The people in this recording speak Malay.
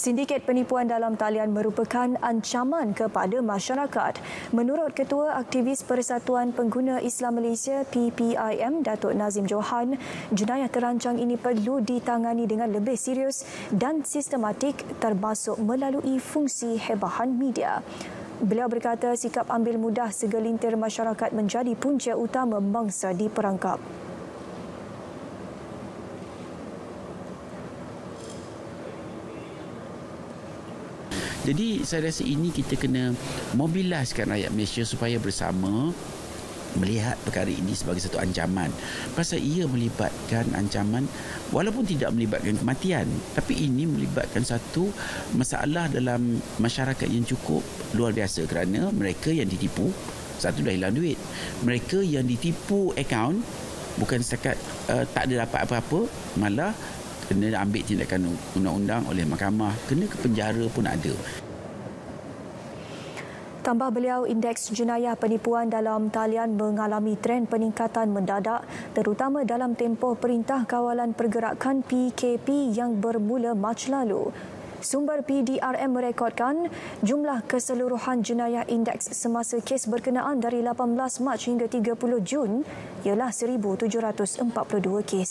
Sindiket penipuan dalam talian merupakan ancaman kepada masyarakat. Menurut Ketua Aktivis Persatuan Pengguna Islam Malaysia PPIM Datuk Nazim Johan, jenayah terancang ini perlu ditangani dengan lebih serius dan sistematik termasuk melalui fungsi hebahan media. Beliau berkata sikap ambil mudah segelintir masyarakat menjadi punca utama bangsa diperangkap. Jadi saya rasa ini kita kena mobiliskan rakyat Malaysia supaya bersama melihat perkara ini sebagai satu ancaman. Pasal ia melibatkan ancaman walaupun tidak melibatkan kematian tapi ini melibatkan satu masalah dalam masyarakat yang cukup luar biasa kerana mereka yang ditipu satu dah hilang duit. Mereka yang ditipu akaun bukan setakat uh, tak ada dapat apa-apa malah kena ambil tindakan undang-undang oleh mahkamah kena ke penjara pun ada Tambah beliau, indeks jenayah penipuan dalam talian mengalami tren peningkatan mendadak terutama dalam tempoh Perintah Kawalan Pergerakan PKP yang bermula Mac lalu. Sumber PDRM merekodkan jumlah keseluruhan jenayah indeks semasa kes berkenaan dari 18 Mac hingga 30 Jun ialah 1,742 kes.